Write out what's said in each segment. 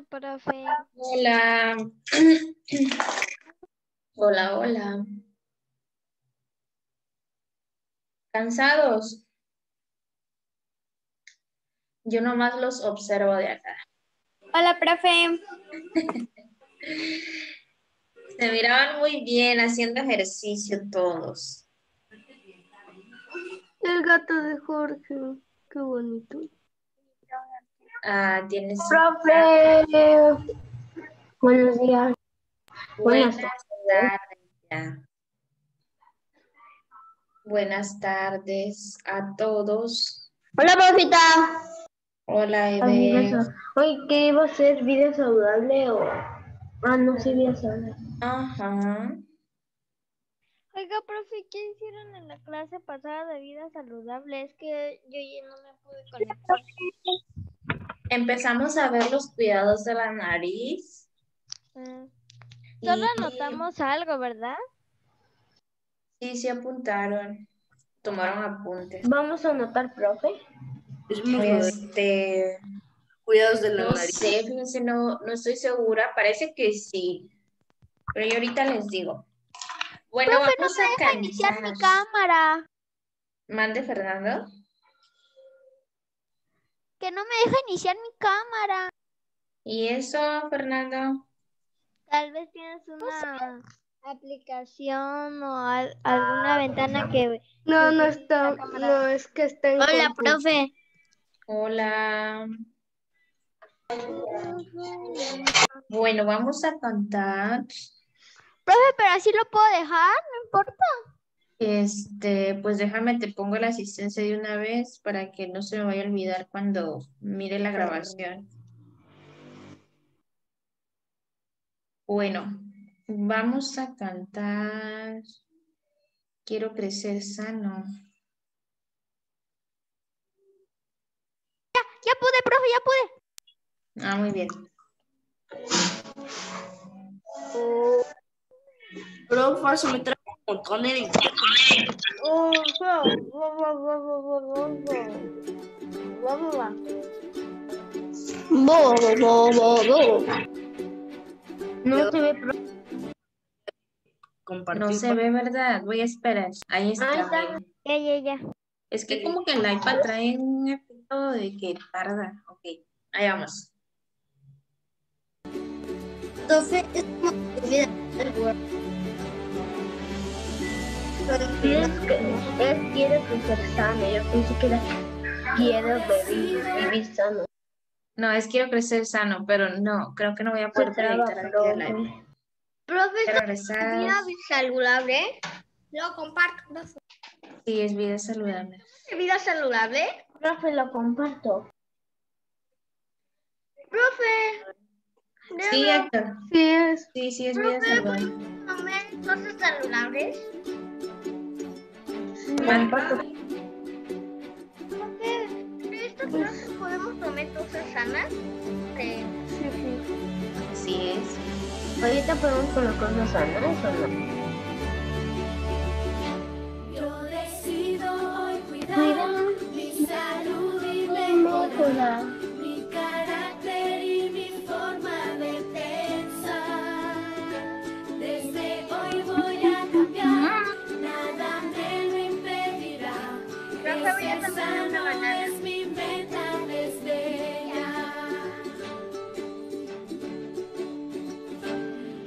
Hola, profe. Hola. Hola, hola. ¿Cansados? Yo nomás los observo de acá. Hola, profe. Se miraban muy bien haciendo ejercicio todos. El gato de Jorge. Qué bonito. Ah, tienes. Profe. Buenos días. Buenas Buenas tardes. Buenas tardes a todos. Hola, profita. Hola, Eve. Hoy, ¿qué iba a ser? ¿Vida saludable o...? Ah, no, sí, vida saludable. Ajá. Oiga, profe, ¿qué hicieron en la clase pasada de vida saludable? Es que yo ya no me pude conectar. Empezamos a ver los cuidados de la nariz. Mm. Solo y- anotamos algo, ¿verdad? Sí, sí apuntaron. Tomaron apuntes. Vamos a anotar, profe. Este, Cuidados de la no nariz. sé, fíjense, no, no estoy segura. Parece que sí. Pero yo ahorita les digo. Bueno, Profe, no vamos me a deja iniciar mi cámara. Mande, Fernando. Que no me deja iniciar mi cámara. ¿Y eso, Fernando? Tal vez tienes una aplicación o al- alguna ventana que... No, no está, no, es que está en Hola, compu. profe. Hola. Bueno, vamos a cantar. Profe, pero así lo puedo dejar, no importa. Este, pues déjame, te pongo la asistencia de una vez para que no se me vaya a olvidar cuando mire la grabación. Bueno, vamos a cantar. Quiero crecer sano. Ya pude, profe, ya pude. Ah, muy bien. Profe, me trae montones de No se ve, No se ve, ¿verdad? Voy a esperar. Ahí está. Ya, ya, ya. Es que como que el iPad trae un efecto de que tarda. Ok, ahí vamos. Entonces, es como Sí, es que él quiere crecer sano. Yo pensé que era quiero vivir, vivir sano. No, es quiero crecer sano, pero no, creo que no voy a poder proyectar aquí el iPad. profe. Quiero ¿está regresar. vida saludable? Lo comparto, profe. Sí, es vida saludable. ¿Vida saludable? Profe, lo comparto. Profe, Sí, Héctor. Sí, es. Sí, sí, es vida saludable. ¿comer cosas saludables? Comparto. Profe, ¿en esta clase podemos comer cosas sanas? Sí. Sí, es. Ahorita podemos las cosas sanas o no. Banana. es mi meta desde ya.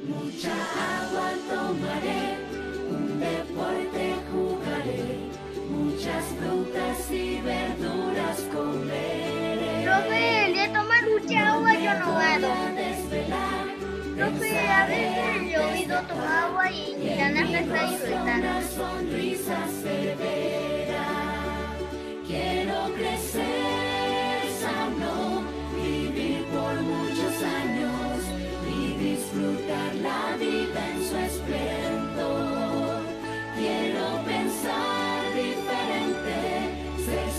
Mucha agua tomaré, un deporte jugaré, muchas frutas y verduras comeré. Profe, el día tomar mucha agua yo no desvelar, Profe, a veces yo he oído tomar agua y ganas me está disfrutando. Crecer sano, vivir por muchos años y disfrutar la vida en su esplendor. Quiero pensar diferente, ser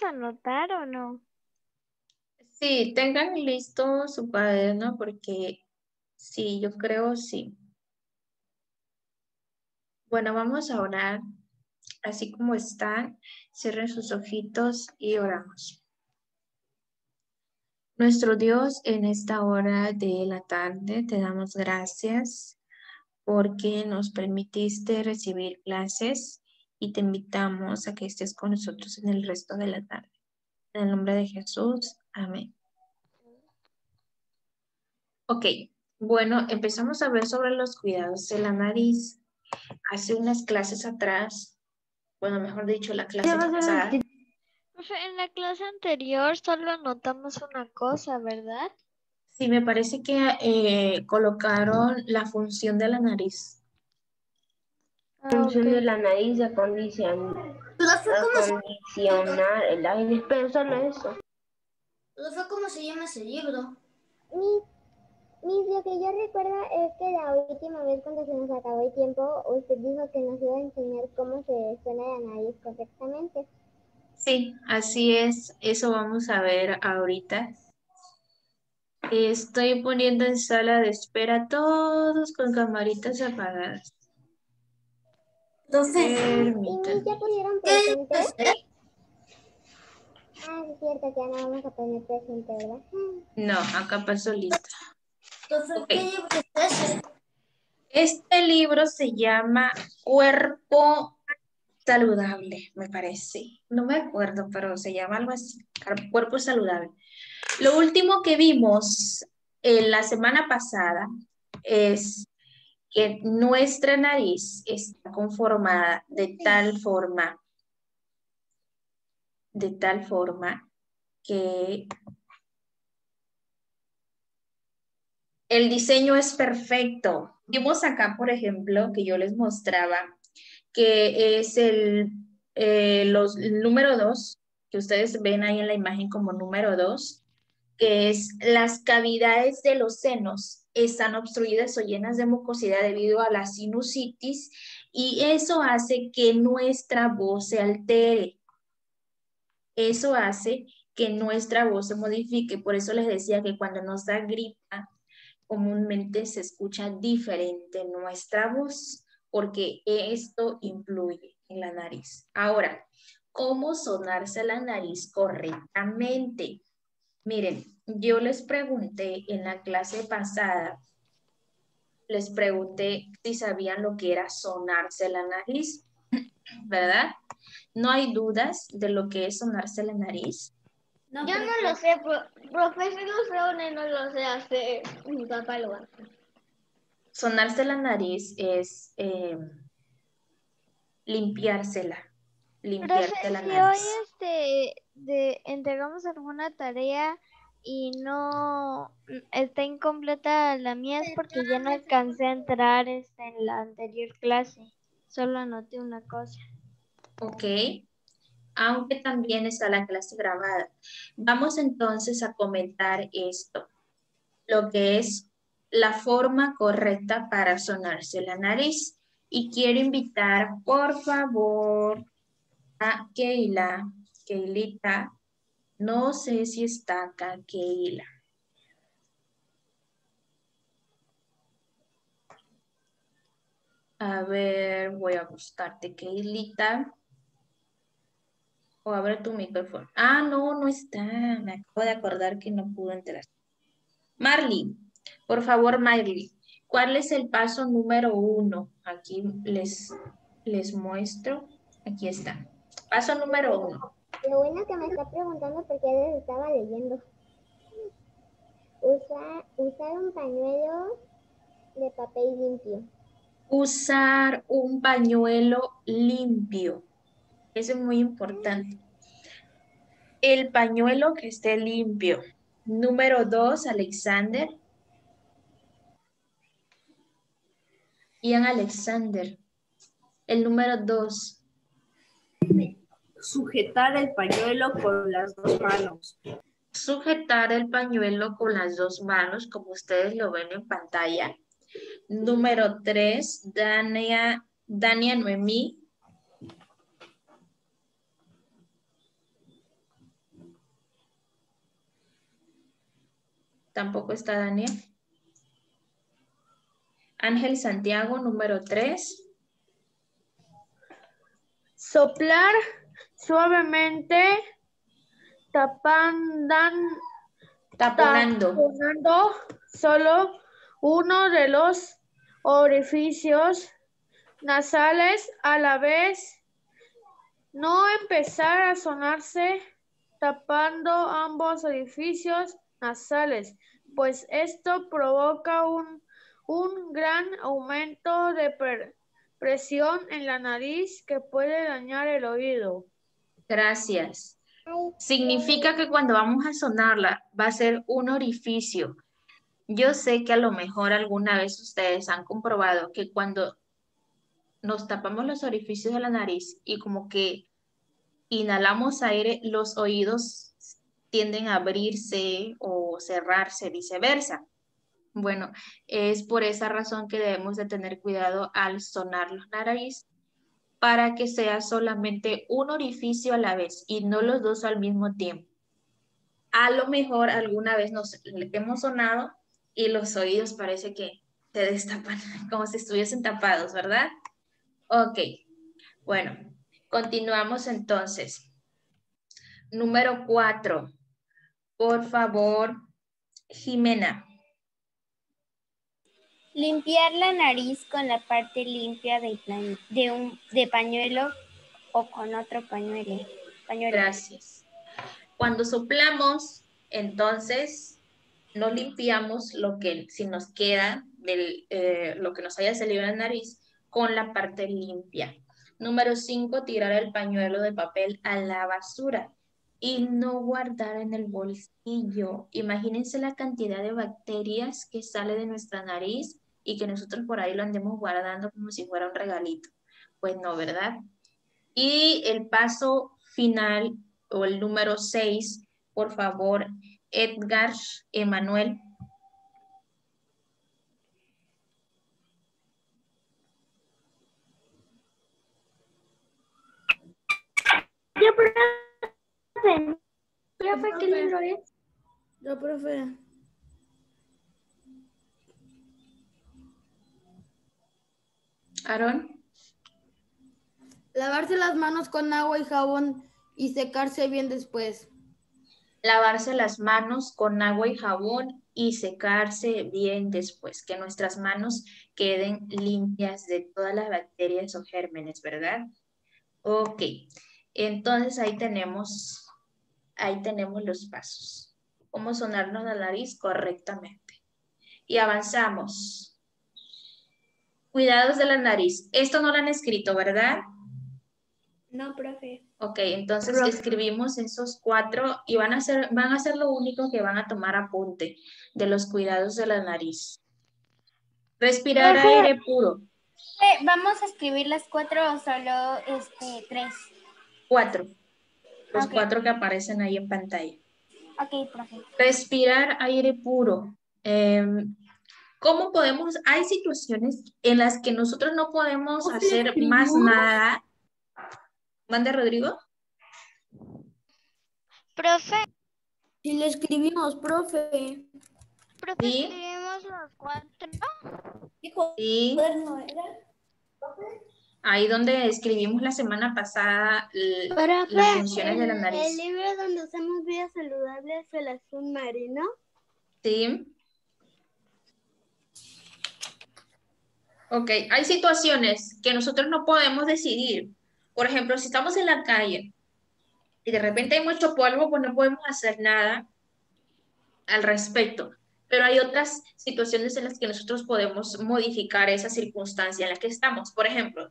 Profe, ¿vamos a anotar o no? Sí, tengan listo su cuaderno porque sí, yo creo sí. Bueno, vamos a orar así como están. Cierren sus ojitos y oramos. Nuestro Dios, en esta hora de la tarde te damos gracias porque nos permitiste recibir clases y te invitamos a que estés con nosotros en el resto de la tarde. En el nombre de Jesús, amén. Ok, bueno, empezamos a ver sobre los cuidados de la nariz. Hace unas clases atrás, bueno, mejor dicho, la clase pasada. En la clase anterior solo anotamos una cosa, ¿verdad? Sí, me parece que eh, colocaron la función de la nariz. Ah, función ok. de la nariz ¿cómo se, acondicionar el aire. Pero solo eso. profe, ¿cómo se llama ese libro? Mis, mis, lo que yo recuerdo es que la última vez cuando se nos acabó el tiempo, usted dijo que nos iba a enseñar cómo se suena la nariz correctamente. Sí, así es. Eso vamos a ver ahorita. Estoy poniendo en sala de espera todos con camaritas apagadas. Profe, ¿Y ya pusieron ¿qué presente? Ah, es cierto que ya no vamos a poner presente, ¿verdad? No, acá pasó lista. Ok. ¿qué libro es ese? Este libro se llama Cuerpo Saludable, me parece. No me acuerdo, pero se llama algo así, Cuerpo Saludable. Lo último que vimos en la semana pasada es que nuestra nariz está conformada de tal forma, de tal forma que el diseño es perfecto. Vimos acá, por ejemplo, que yo les mostraba, que es el, eh, los, el número dos, que ustedes ven ahí en la imagen como número dos, que es las cavidades de los senos están obstruidas o llenas de mucosidad debido a la sinusitis y eso hace que nuestra voz se altere. Eso hace que nuestra voz se modifique. Por eso les decía que cuando nos da gripa, comúnmente se escucha diferente nuestra voz, porque esto influye en la nariz. Ahora, ¿cómo sonarse la nariz correctamente? Miren, yo les pregunté en la clase pasada, les pregunté si sabían lo que era sonarse la nariz, ¿verdad? No hay dudas de lo que es sonarse la nariz. Yo no lo sé, pro- profe, si lo sé o no, no lo sé hacer. Mi papá lo hace. Sonarse la nariz es eh, limpiársela, limpiarte la si hoy nariz. este, de, entregamos alguna tarea y no está incompleta la mía es porque ya no alcancé a entrar este, en la anterior clase. Solo anoté una cosa. Ok, aunque también está la clase grabada. Vamos entonces a comentar esto, lo que es la forma correcta para sonarse la nariz. Y quiero invitar, por favor, a Keila, Keilita, no sé si está acá Keila. A ver, voy a buscarte, Keilita. O abre tu micrófono. Ah, no, no está. Me acabo de acordar que no pudo entrar. Marley, por favor, Marley. ¿Cuál es el paso número uno? Aquí les, les muestro. Aquí está. Paso número uno. Lo bueno que me está preguntando porque ya les estaba leyendo. Usa, usar un pañuelo de papel limpio. Usar un pañuelo limpio. Eso es muy importante. El pañuelo que esté limpio. Número dos, Alexander. Ian Alexander. El número dos. Sujetar el pañuelo con las dos manos. Sujetar el pañuelo con las dos manos, como ustedes lo ven en pantalla. Número tres, Dania, Dania Noemí. Tampoco está Dania. Ángel Santiago, número tres. Soplar suavemente, tapandan, Taponando. taponando solo uno de los orificios nasales a la vez. No empezar a sonarse tapando ambos orificios nasales, pues esto provoca un, un gran aumento de presión en la nariz que puede dañar el oído. Gracias. Significa que cuando vamos a sonarla va a ser un orificio. Yo sé que a lo mejor alguna vez ustedes han comprobado que cuando nos tapamos los orificios de la nariz y como que inhalamos aire, los oídos tienden a abrirse o cerrarse, viceversa. Bueno, es por esa razón que debemos de tener cuidado al sonar los nariz para que sea solamente un orificio a la vez y no los dos al mismo tiempo. A lo mejor alguna vez nos hemos sonado y los oídos parece que se destapan como si estuviesen tapados, ¿verdad? Ok, bueno, continuamos entonces. Número cuatro. Por favor, Jimena. Limpiar la nariz con la parte limpia de, un de pañuelo o con otro pañuelo. pañuelo. Gracias. Cuando soplamos, entonces no limpiamos lo que si nos queda de lo que nos haya salido en la nariz con la parte limpia. Número 5, tirar el pañuelo de papel a la basura y no guardar en el bolsillo. Imagínense la cantidad de bacterias que sale de nuestra nariz y que nosotros por ahí lo andemos guardando como si fuera un regalito. Pues no, ¿verdad? Y el paso final o el número 6, por favor, Edgar Emanuel. Yo, profe. Profe, ¿qué libro es? Yo, profe. Aaron. Lavarse las manos con agua y jabón y secarse bien después. Lavarse las manos con agua y jabón y secarse bien después, que nuestras manos queden limpias de todas las bacterias o gérmenes, ¿verdad? Ok, entonces ahí tenemos, ahí tenemos los pasos. Cómo sonarnos la nariz correctamente. Y avanzamos. Cuidados de la nariz. Esto no lo han escrito, ¿verdad? No, profe. Ok, entonces escribimos esos cuatro y van a, ser, van a ser lo único que van a tomar apunte de los cuidados de la nariz. Respirar Profe. aire puro. Eh, ¿Vamos a escribir las cuatro o solo este, tres? Cuatro. Los cuatro que aparecen ahí en pantalla. Ok, profe. Respirar aire puro. Em, ¿Cómo podemos? Hay situaciones en las que nosotros no podemos ¿Cómo se hacer más nada. ¿Mande, Rodrigo? Profe, Si le escribimos, profe. profe, Sí. escribimos los cuatro. Hijo, Sí. cuaderno era. Ahí donde escribimos la semana pasada Profe, las funciones de la el- nariz. El libro donde usamos vidas saludables el azul marino. Sí. Ok, hay situaciones que nosotros no podemos decidir. Por ejemplo, si estamos en la calle y de repente hay mucho polvo, pues no podemos hacer nada al respecto. Pero hay otras situaciones en las que nosotros podemos modificar esa circunstancia en la que estamos. Por ejemplo,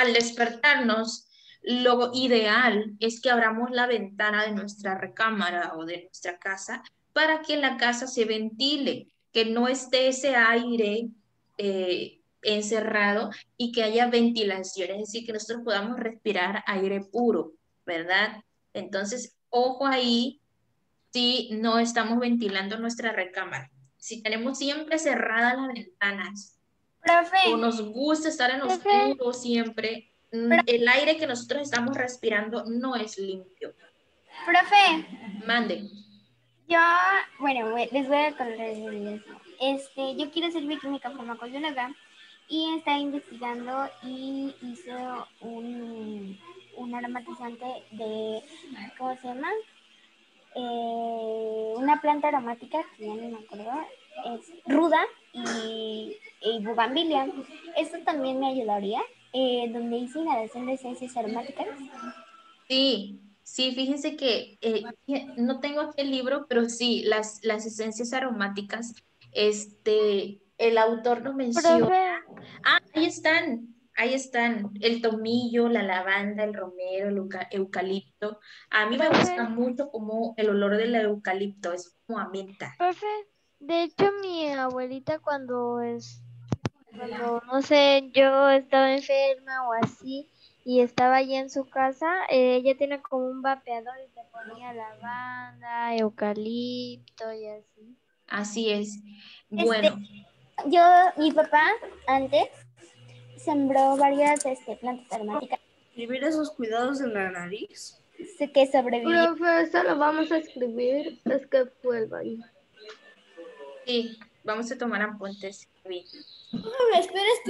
al despertarnos, lo ideal es que abramos la ventana de nuestra recámara o de nuestra casa para que la casa se ventile, que no esté ese aire eh, encerrado y que haya ventilación, es decir, que nosotros podamos respirar aire puro, ¿verdad? Entonces, ojo ahí si no estamos ventilando nuestra recámara. Si tenemos siempre cerradas las ventanas o Profe, nos gusta estar en Profe. oscuro siempre, mm, el aire que nosotros estamos respirando no es limpio. profe, Mande. yo, bueno, les voy a contar. Este, yo quiero ser bioquímica farmacóloga y estaba investigando y hice un, un aromatizante de, ¿cómo se llama? Eh, una planta aromática que ya no me acuerdo, es ruda y, y bugambilia. Esto también me ayudaría, eh, donde hice inhalación de esencias aromáticas. Sí, sí, fíjense que eh, no tengo aquí el libro, pero sí, las, las esencias aromáticas, este, el autor nos menciona. Profe, Ah, ahí están, ahí están, el tomillo, la lavanda, el romero, el euca- eucalipto. A mí me gusta mucho como el olor del eucalipto, es como a menta. profe, de hecho mi abuelita cuando es, cuando no sé, yo estaba enferma o así y estaba allí en su casa, eh, ella tiene como un vapeador y te ponía lavanda, eucalipto y así. Así es. Bueno, Yo, mi papá, antes, sembró varias este, plantas aromáticas Escribir esos cuidados en la nariz. sé que sobrevivieron. Profe, eso lo vamos a escribir. Es que vuelva ahí. Sí, vamos a tomar apuntes.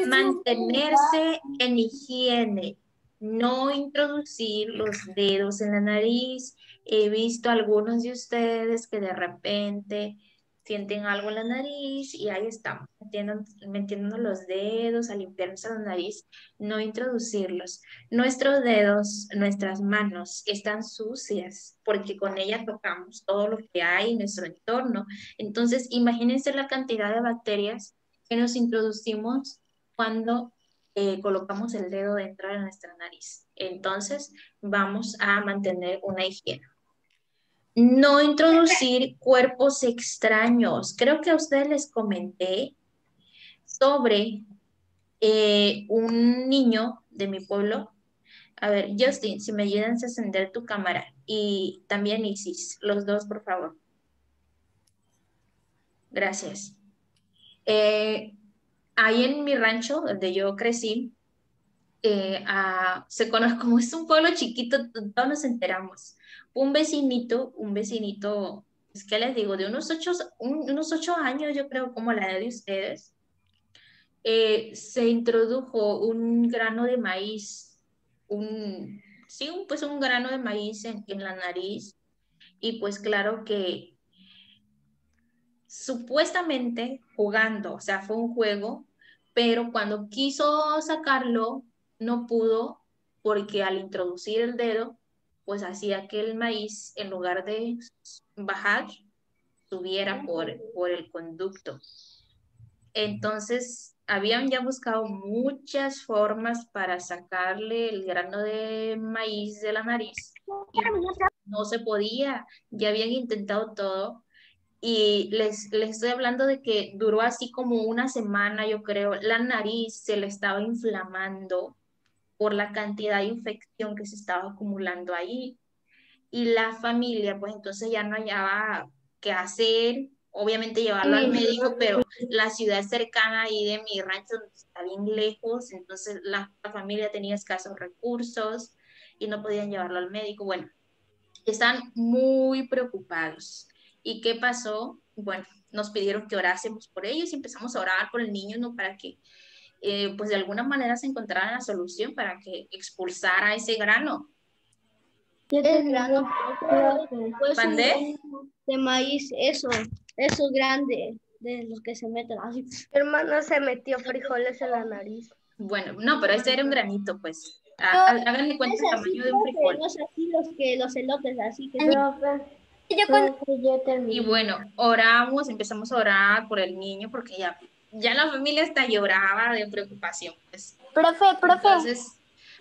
Mantenerse en higiene, no introducir los dedos en la nariz. He visto algunos de ustedes que de repente sienten algo en la nariz y ahí estamos, metiendo los dedos a limpiarnos la nariz, no introducirlos. Nuestros dedos, nuestras manos están sucias porque con ellas tocamos todo lo que hay en nuestro entorno. Entonces, imagínense la cantidad de bacterias que nos introducimos cuando eh, colocamos el dedo dentro de nuestra nariz. Entonces, vamos a mantener una higiene. No introducir cuerpos extraños. Creo que a ustedes les comenté sobre eh, un niño de mi pueblo. A ver, Justin, si me ayudan a encender tu cámara y también Isis, los dos, por favor. Gracias. Eh, ahí en mi rancho, donde yo crecí, eh, ah, se conoce como es un pueblo chiquito, todos nos enteramos. Un vecinito, un vecinito, es que les digo, de unos ocho, un- unos ocho años, yo creo, como la edad de ustedes, eh, se introdujo un grano de maíz, un, sí, un, pues un grano de maíz en, en la nariz, y pues claro que supuestamente jugando, o sea, fue un juego, pero cuando quiso sacarlo, no pudo porque al introducir el dedo, pues hacía que el maíz, en lugar de bajar, subiera por, por el conducto. Entonces, habían ya buscado muchas formas para sacarle el grano de maíz de la nariz no se podía, ya habían intentado todo y les, les estoy hablando de que duró así como una semana, yo creo, la nariz se le estaba inflamando por la cantidad de infección que se estaba acumulando ahí. Y la familia, pues entonces ya no hallaba qué hacer, obviamente llevarlo al médico, pero la ciudad cercana ahí de mi rancho está bien lejos, entonces la, la familia tenía escasos recursos y no podían llevarlo al médico. Bueno, están muy preocupados. ¿Y qué pasó? Bueno, nos pidieron que orásemos por ellos y empezamos a orar por el niño, ¿no? Para que eh, pues de alguna manera se encontrara la solución para que expulsara ese grano. El grano pues, de maíz, eso, eso grande, de los que se meten así. Mi hermano se metió frijoles en la nariz. Bueno, no, pero este era un granito, pues. Há- Háganle cuenta el tamaño de un frijol. No es así los que los elotes, así que Yo cuando profe, yo. Y bueno, oramos, empezamos a orar por el niño porque ya, ya la familia hasta lloraba de preocupación. Pues. profe, profe, Entonces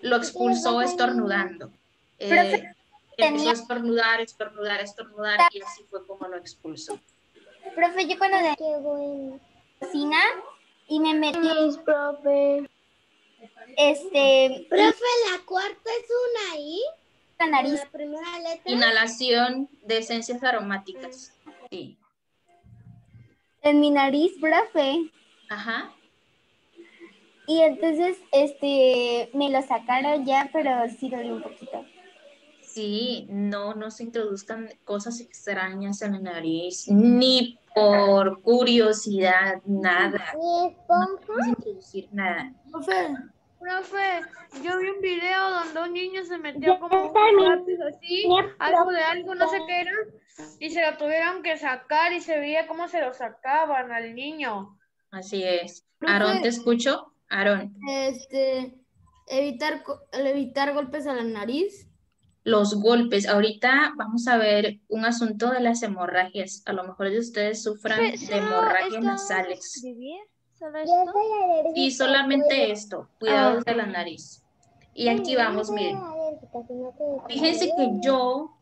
lo expulsó estornudando. Eh, Profe, empezó tenía- a estornudar, estornudar, estornudar y así fue como lo expulsó. profe, yo cuando de bueno. cocina y me metí, Mis profe. este, Profe, la cuarta es una I. la nariz. La primera letra. Inhalación de esencias aromáticas. Sí. en mi nariz, profe. Ajá. Y entonces, este, me lo sacaron ya, pero sí dolió un poquito. Sí, no, no se introduzcan cosas extrañas en la nariz, ni por curiosidad, nada. No esponja. podemos introducir nada. Profe, Profe, yo vi un video donde un niño se metió como un lápiz así, algo de algo, no sé qué era, y se lo tuvieron que sacar y se veía cómo se lo sacaban al niño. Así es. Profe. Aarón, ¿te escucho? Aarón, este, evitar, evitar golpes a la nariz. los golpes. Ahorita vamos a ver un asunto de las hemorragias. A lo mejor de ustedes sufran de ¿solo hemorragias nasales. Y solamente esto, cuidado de la nariz. Y aquí vamos, miren. Fíjense que yo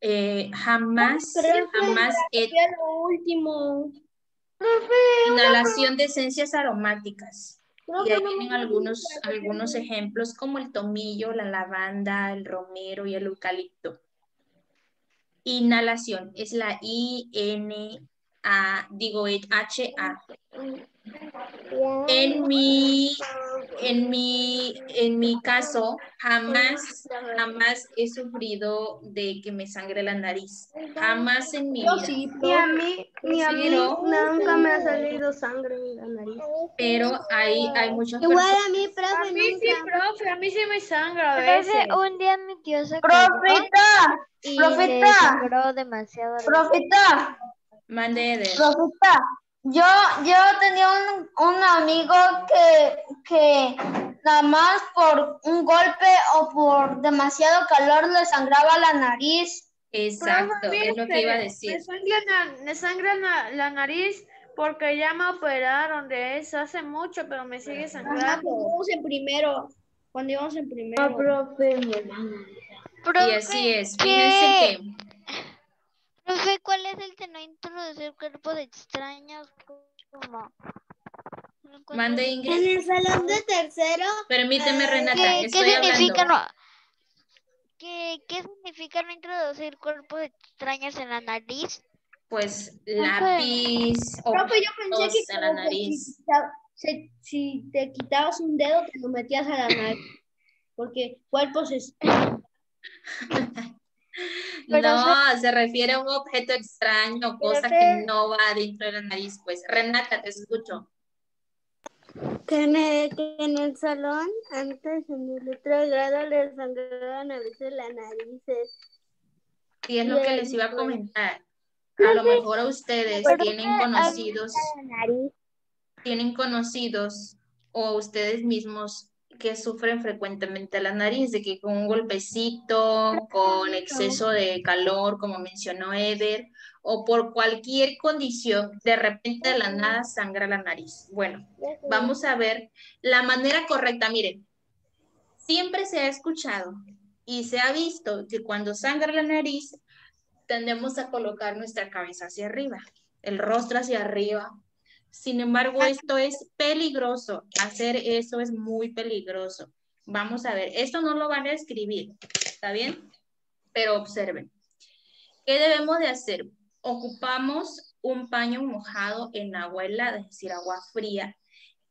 eh, jamás, jamás he Ya lo último. Inhalación de esencias aromáticas. Y ahí vienen algunos, algunos ejemplos como el tomillo, la lavanda, el romero y el eucalipto. Inhalación es la I-N-A, digo H-A. En mi, en mi, en mi caso, jamás, jamás he sufrido de que me sangre la nariz. Jamás en mi vida. sí, Ni a mí, ni a mí Pero- nunca me ha salido sangre en la nariz. Pero hay, hay muchas Igual personas. a mí, A profe, mí sí, nunca. profe, a mí sí me sangra a veces. Profe, un día mi tío se y profeta. sangró demasiado. profita, Mande Eder. profita. Yo, yo tenía un, un amigo que, que nada más por un golpe o por demasiado calor le sangraba la nariz. Exacto, es lo que iba a Me decir. sangra, la, me sangra la, la nariz porque ya me operaron de eso hace mucho, pero me sigue Ajá, sangrando. cuando íbamos en primero. Cuando íbamos en primero. No, profe. Y Profe, así es. ¿qué- Fíjense que Profe, ¿cuál es el de no introducir cuerpos extraños? Como... no Mande. Ingrid. En el salón de tercero, Permíteme, Renata, ¿Qué, qué significa hablando. no? ¿Qué, ¿Qué significa no introducir cuerpos extraños en la nariz? Pues lápiz o yo pensé que en la que nariz. Si- si te quitabas un dedo, te lo metías a la nariz. Porque cuerpos es... Pero No, se refiere a un objeto extraño, cosa que no va dentro de la nariz. Pues Renata, te escucho. Que en, el, que en el salón, antes en el otro grado, les sangraban a veces las narices. Y es lo que les iba a comentar. A lo mejor a ustedes tienen conocidos, tienen conocidos o ustedes mismos que sufren frecuentemente la nariz, de que con un golpecito, con exceso de calor, como mencionó Eder, o por cualquier condición, de repente de la nada sangra la nariz. Bueno, vamos a ver la manera correcta. Miren, siempre se ha escuchado y se ha visto que cuando sangra la nariz, tendemos a colocar nuestra cabeza hacia arriba, el rostro hacia arriba. Sin embargo, esto es peligroso. Hacer eso es muy peligroso. Vamos a ver, esto no lo van a escribir, ¿está bien? Pero observen. ¿Qué debemos de hacer? Ocupamos un paño mojado en agua helada, es decir, agua fría,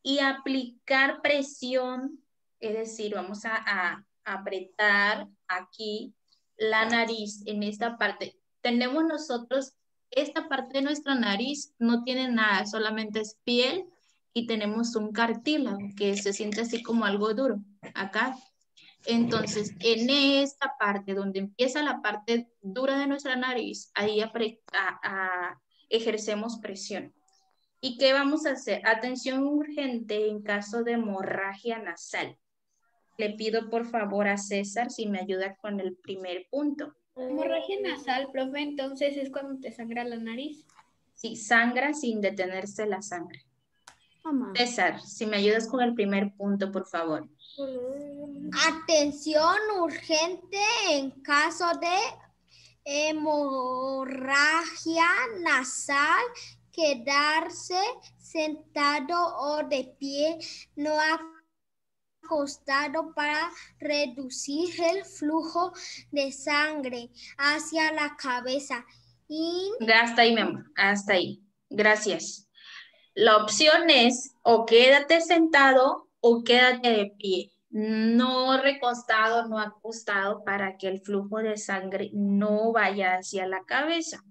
y aplicar presión, es decir, vamos a, a apretar aquí la nariz en esta parte. Tenemos nosotros, esta parte de nuestra nariz no tiene nada, solamente es piel y tenemos un cartílago que se siente así como algo duro acá. Entonces, en esta parte donde empieza la parte dura de nuestra nariz, ahí a- a- ejercemos presión. ¿Y qué vamos a hacer? Atención urgente en caso de hemorragia nasal. Le pido por favor a César si me ayuda con el primer punto. Hemorragia nasal, profe, entonces es cuando te sangra la nariz. Si sangra sin detenerse la sangre. Mamá. César, si me ayudas con el primer punto, por favor. Atención urgente en caso de hemorragia nasal, quedarse sentado o de pie, no acostado para reducir el flujo de sangre hacia la cabeza. Y Hasta ahí, mi amor. Hasta ahí. Gracias. La opción es o quédate sentado o quédate de pie. No recostado, no acostado para que el flujo de sangre no vaya hacia la cabeza.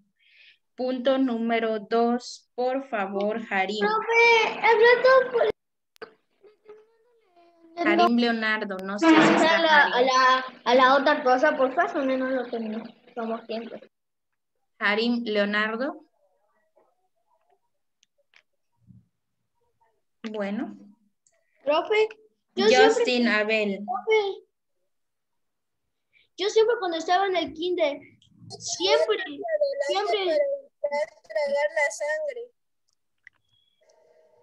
Punto número dos, por favor, Harim. Harim Leonardo, no sé si está A la, a la, a la otra cosa, por favor, no lo tenemos. Somos siempre. Harim Leonardo. Bueno. Profe, yo siempre, Justin Abel. profe, yo siempre cuando estaba en el kinder, siempre, siempre, tragar la sangre.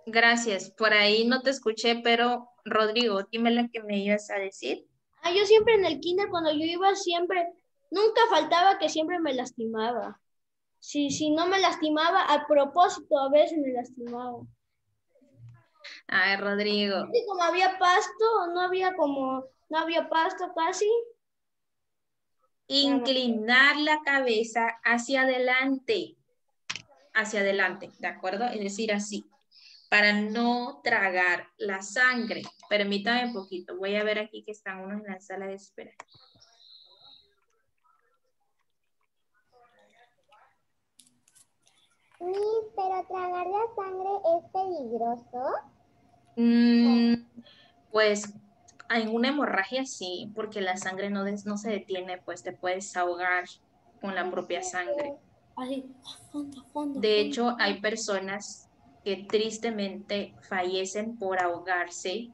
Gracias. Por ahí no te escuché, pero Rodrigo, dime lo que me ibas a decir. ah, yo siempre en el kinder cuando yo iba siempre, nunca faltaba que siempre me lastimaba. Si, si no me lastimaba, a propósito a veces me lastimaba. Ay, Rodrigo. Y como había pasto, no había como, no había pasto casi. Inclinar la cabeza hacia adelante. Hacia adelante, ¿de acuerdo? Es decir, así. Para no tragar la sangre. Permítame un poquito. Voy a ver aquí que están unos en la sala de espera. Miss, pero tragar la sangre es peligroso. Mm, pues en una hemorragia sí, porque la sangre no, des- no se detiene, pues te puedes ahogar con la propia sangre. De hecho, hay personas que tristemente fallecen por ahogarse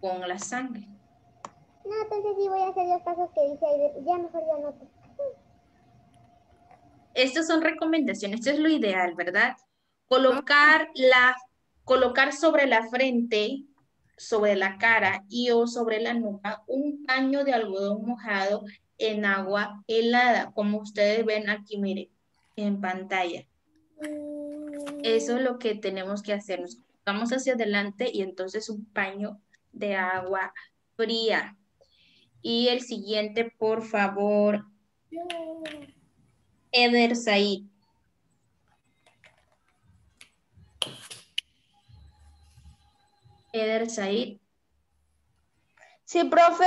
con la sangre. No, entonces sí voy a hacer los pasos que dice ahí. Ya mejor yo anoto. Estas son recomendaciones, esto es lo ideal, ¿verdad? Colocar, la, colocar sobre la frente, sobre la cara y o sobre la nuca un paño de algodón mojado en agua helada, como ustedes ven aquí, miren, en pantalla. Eso es lo que tenemos que hacer. Nos vamos hacia adelante y entonces un paño de agua fría. Y el siguiente, por favor, Eder Said. Eder Said. Sí, profe.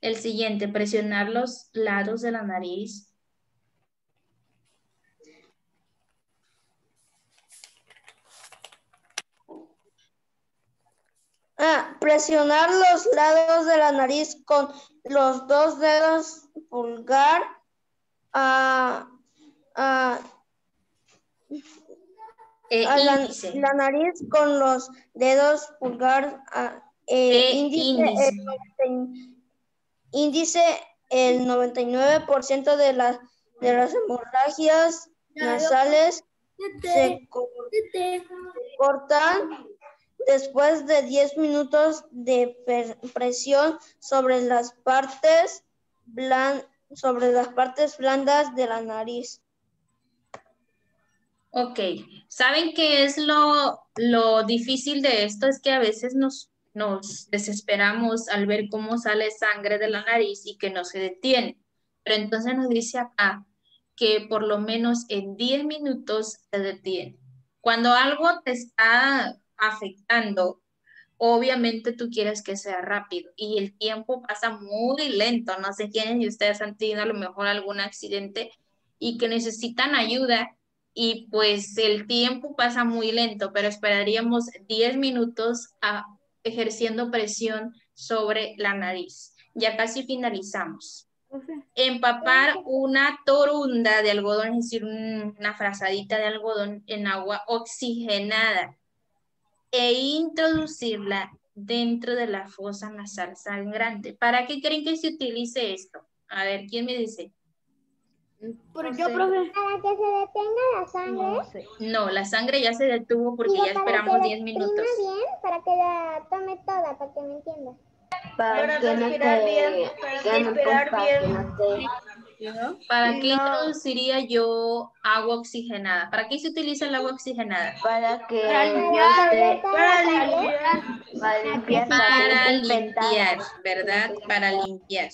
El siguiente, presionar los lados de la nariz. Ah, presionar los lados de la nariz con los dos dedos pulgar a, a- E a la, la nariz con los dedos pulgar a- eh, E índice, índice. El 90 índice el 99% de las de las hemorragias nasales se cor- cortan después de 10 minutos de presión sobre las partes blan- sobre las partes blandas de la nariz. Ok, ¿saben qué es lo, lo difícil de esto? Es que a veces nos, nos desesperamos al ver cómo sale sangre de la nariz y que no se detiene. Pero entonces nos dice acá que por lo menos en 10 minutos se detiene. Cuando algo te está afectando, obviamente tú quieres que sea rápido y el tiempo pasa muy lento. No sé quiénes de ustedes han tenido a lo mejor algún accidente y que necesitan ayuda y pues el tiempo pasa muy lento, pero esperaríamos 10 minutos a- ejerciendo presión sobre la nariz. Ya casi finalizamos. Empapar una torunda de algodón, es decir, un- una frazadita de algodón en agua oxigenada e introducirla dentro de la fosa nasal sangrante. ¿Para qué creen que se utilice esto? A ver, ¿quién me dice? Yo, profe. Para que se detenga la sangre. No, la sangre ya se detuvo porque ya para esperamos que 10 la minutos. bien, para que la tome toda, para que me entiendas. Para respirar bien, para respirar bien. ¿Para qué introduciría yo agua oxigenada? ¿Para qué se utiliza el agua oxigenada? Para que Para limpiar. para limpiar Para limpiar, ¿verdad? Para limpiar.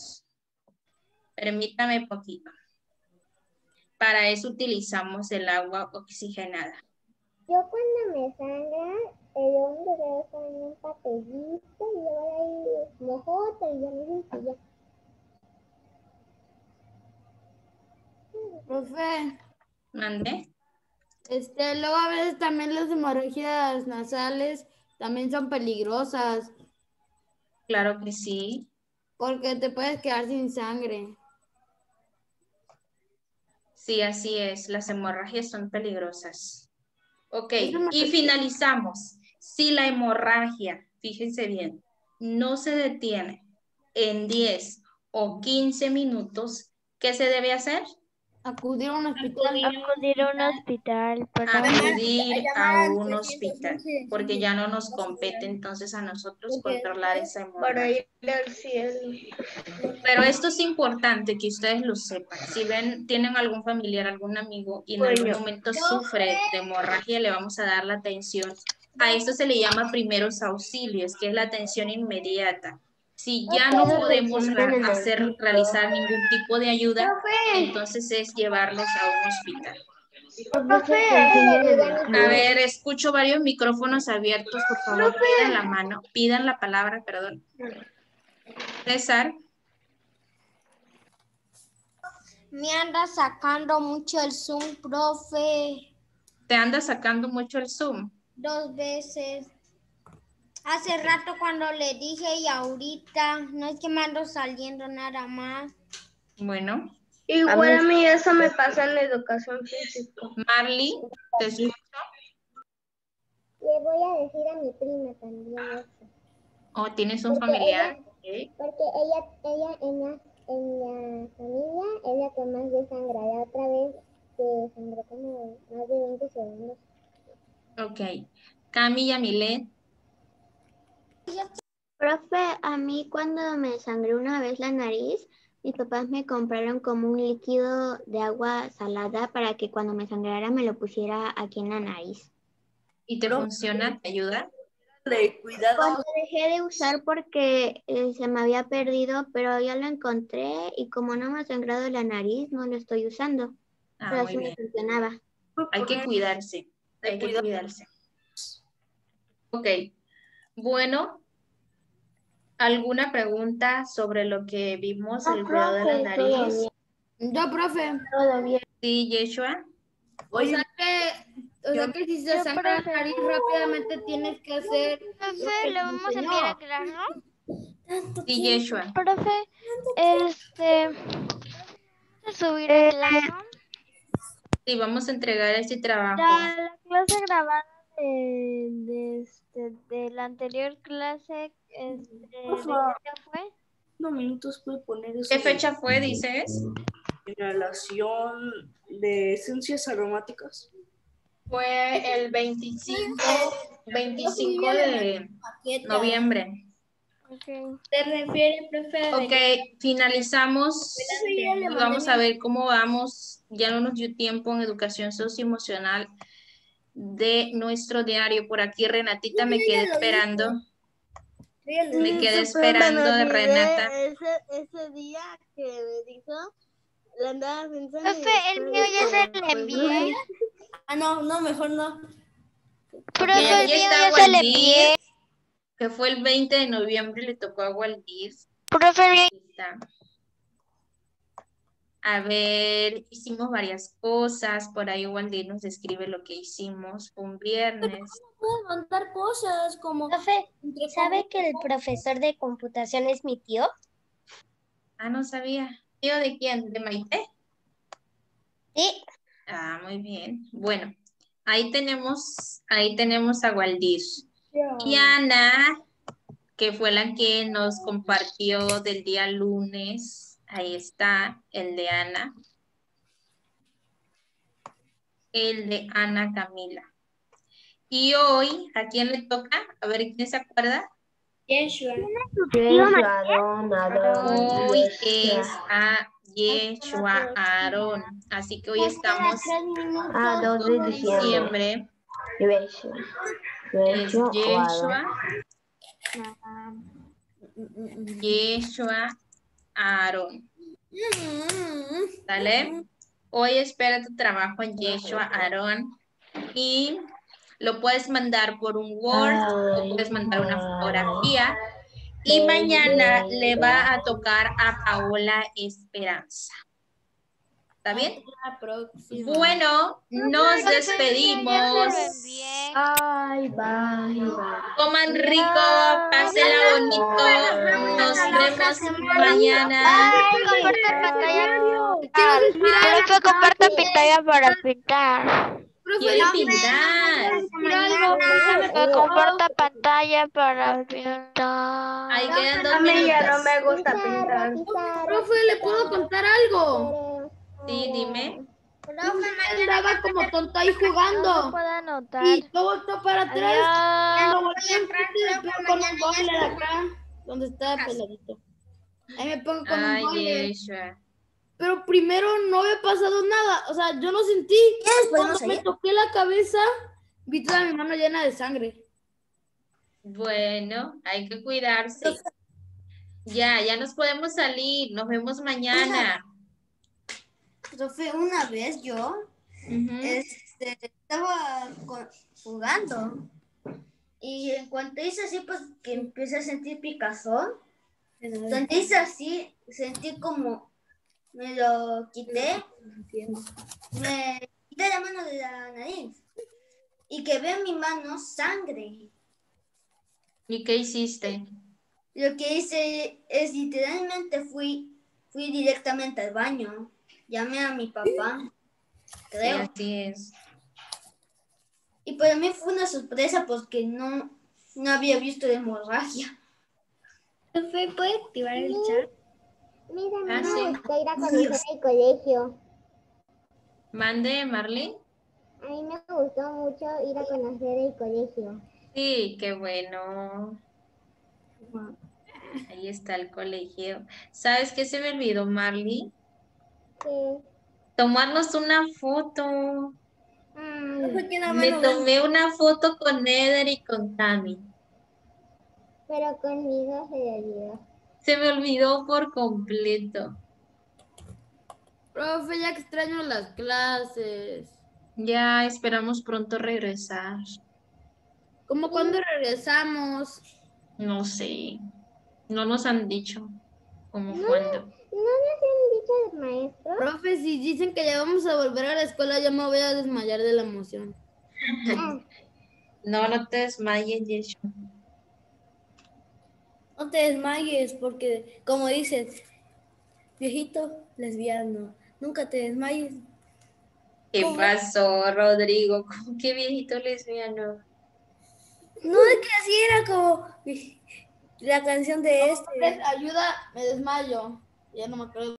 Permítame poquito. Para eso utilizamos el agua oxigenada. Yo cuando me sangra, yo que hago es ponerme un papelito y luego ahí mojote y ya me limpio y ya. Profe, ¿Mande? este, luego a veces también las hemorragias nasales también son peligrosas Claro que sí. porque te puedes quedar sin sangre. Sí, así es. Las hemorragias son peligrosas. Ok, y finalizamos. Si la hemorragia, fíjense bien, no se detiene en 10 o 15 minutos, ¿qué se debe hacer? Acudir a un hospital. Acudir a un hospital para Acudir a un hospital, porque ya no nos compete entonces a nosotros controlar esa Para hemorragia. ir al cielo. Pero esto es importante que ustedes lo sepan. Si ven, tienen algún familiar, algún amigo y en algún Bueno. momento sufre de hemorragia, le vamos a dar la atención. A esto se le llama primeros auxilios, que es la atención inmediata. Si ya no podemos hacer, realizar ningún tipo de ayuda, entonces es llevarlos a un hospital. A ver, escucho varios micrófonos abiertos, por favor, pidan la mano, pidan la palabra, perdón. César. Me anda sacando mucho el Zoom, profe. Te anda sacando mucho el Zoom. Dos veces. Hace rato cuando le dije y ahorita. No es que me ando saliendo nada más. Bueno, Igual a mí eso me pasa en la educación física. Marley, te escucho. Le voy a decir a mi prima también eso. ¿O tienes un Porque familiar? ella-. Porque ella, ella en la, en la familia es la que más desangra. La otra vez que sangró como más de 20 segundos. Ok. Cami y Yamilet. Profe, a mí cuando me sangré una vez la nariz, mis papás me compraron como un líquido de agua salada para que cuando me sangrara me lo pusiera aquí en la nariz. ¿Y te funciona? ¿Te ayuda? Cuando dejé de usar porque eh, se me había perdido, pero ya lo encontré y como no me ha sangrado la nariz, no lo estoy usando. Ah, pero muy sí me bien. funcionaba. Hay que cuidarse. Hay que cuidarse. Ok. Bueno, ¿alguna pregunta sobre lo que vimos, el cuidado de la nariz? Yo, profe. Sí, Yeshua. O sea que, o sea que si se sangra la nariz rápidamente tienes que hacer. Profe, lo vamos a enviar a crear, ¿no? Sí, Yeshua. Profe, este, subir el clase. Sí, vamos a entregar este trabajo. La clase grabada de, de, este, de la anterior clase, este, ¿de qué fue? Unos minutos puede poner eso. ¿Qué fecha fue, dices? Inhalación de esencias aromáticas. Fue el 25, 25 de noviembre. ¿Se refiere, profe? Ok, finalizamos. y Vamos a ver cómo vamos. Ya no nos dio tiempo en educación socioemocional de nuestro diario. Por aquí Renatita me quedé esperando. Me quedé esperando de Renata. Ese, ese día que me dijo, la andaba pensando. Profe, el mío ya se lo pues, envié. Ah, no, no, mejor no. Profe, el mío ya se Waldir, envié. que fue el 20 de noviembre, le tocó a Waldir. Profe, el mío. A ver, hicimos varias cosas. Por ahí Waldir nos describe lo que hicimos un viernes. Puedo mandar cosas como... Profe, ¿sabe que el profesor de computación es mi tío? Ah, no sabía. ¿Tío de quién? ¿De Maite? Sí. Ah, muy bien. Bueno, ahí tenemos, ahí tenemos a Waldir. Y Ana, que fue la que nos compartió del día lunes. Ahí está el de Ana. El de Ana Camila. Y hoy, ¿a quién le toca? A ver, ¿quién se acuerda? Yeshua. Hoy es a Yeshua Aarón. Así que hoy estamos A 2 de en diciembre. diciembre. Es Yeshua, Yeshua ¿Sale? Hoy espera tu trabajo en Yeshua Aarón y lo puedes mandar por un Word o puedes mandar una fotografía. Y mañana le va a tocar a Paola Esperanza. ¿Está bien? La próxima. Bueno, nos despedimos. Ay, bye, bye. Coman rico, pásenla bonito. Nos vemos mañana. Compartan pantalla. Profe, compartan pantalla para pintar. Quiere pintar. Que comparta pantalla para pintar. Ahí quedan dos A mí ya no minutos. me gusta pintar. Profe, ¿le puedo contar? Sí, dime. Andaba como tonto ahí jugando. puedo anotar. Y todo volteó para atrás. Adiós. Cuando volteé enfrente me pongo con un boiler acá, donde estaba peladito. Ahí me pongo con un Ay, boiler. Yeshua. Pero primero no había pasado nada. O sea, yo no sentí. Cuando me toqué la cabeza, vi toda mi mano llena de sangre. Bueno, hay que cuidarse. Ya, ya nos podemos salir. Nos vemos mañana. Profe, una vez yo este, estaba con- jugando y en cuanto hice así, pues que empecé a sentir picazón. Cuando hice así, sentí como me lo quité, me quité la mano de la nariz y que veo en mi mano sangre. ¿Y qué hiciste? Lo que hice es literalmente fui, fui directamente al baño, llamé a mi papá, Sí, creo. así es. Y para mí fue una sorpresa porque no, no había visto la hemorragia. Profe, ¿puede activar el chat? Mira, Ah, sí. gusta ir a conocer el colegio. Mande, Marlene. A mí me gustó mucho ir a conocer el colegio. Sí, qué bueno. Ahí está el colegio. ¿Sabes qué se me olvidó, Marley? Tomarnos una foto. Me tomé una foto con Eder y con Tami. pero conmigo se le olvidó. Se me olvidó por completo. Profe, ya extraño las clases. Ya esperamos pronto regresar. ¿Cómo cuando regresamos? No sé. No nos han dicho como cuándo. ¿No les han dicho los maestros? Profe, si dicen que ya vamos a volver a la escuela, yo me voy a desmayar de la emoción. No, no te desmayes, Yeshua. No te desmayes porque, como dices, viejito lesbiano, nunca te desmayes. ¿Qué ¿Cómo? pasó, Rodrigo? ¿Cómo que viejito lesbiano? No, es que así era como la canción de este. Ayuda, me desmayo. Ya no me acuerdo.